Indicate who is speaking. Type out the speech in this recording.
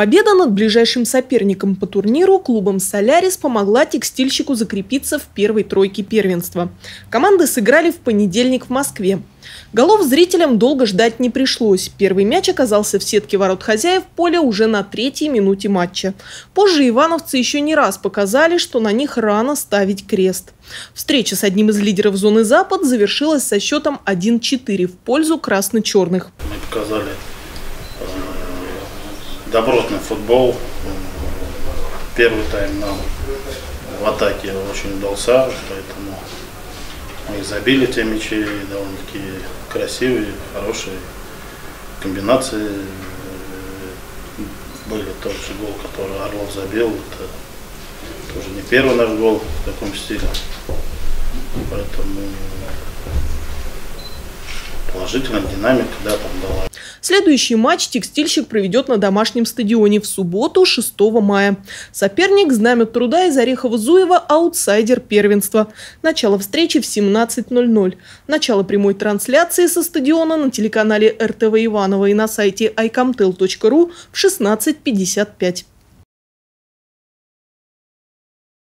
Speaker 1: Победа над ближайшим соперником по турниру клубом «Солярис» помогла текстильщику закрепиться в первой тройке первенства. Команды сыграли в понедельник в Москве. Голов зрителям долго ждать не пришлось. Первый мяч оказался в сетке ворот хозяев поля уже на третьей минуте матча. Позже ивановцы еще не раз показали, что на них рано ставить крест. Встреча с одним из лидеров зоны «Запад» завершилась со счетом 1-4 в пользу красно-черных.
Speaker 2: Мы показали добротный футбол. Первый тайм нам в атаке очень удался, поэтому мы забили те мячи, довольно-таки красивые, хорошие комбинации. Были тот же гол, который Орлов забил, это тоже не первый наш гол в таком стиле. Поэтому положительная динамика, да, там дала.
Speaker 1: Следующий матч текстильщик проведет на домашнем стадионе в субботу 6 мая. Соперник «Знамя труда» из Орехова-Зуева – аутсайдер первенства. Начало встречи в 17.00. Начало прямой трансляции со стадиона на телеканале РТВ Иваново и на сайте iComtel.ru в 16.55.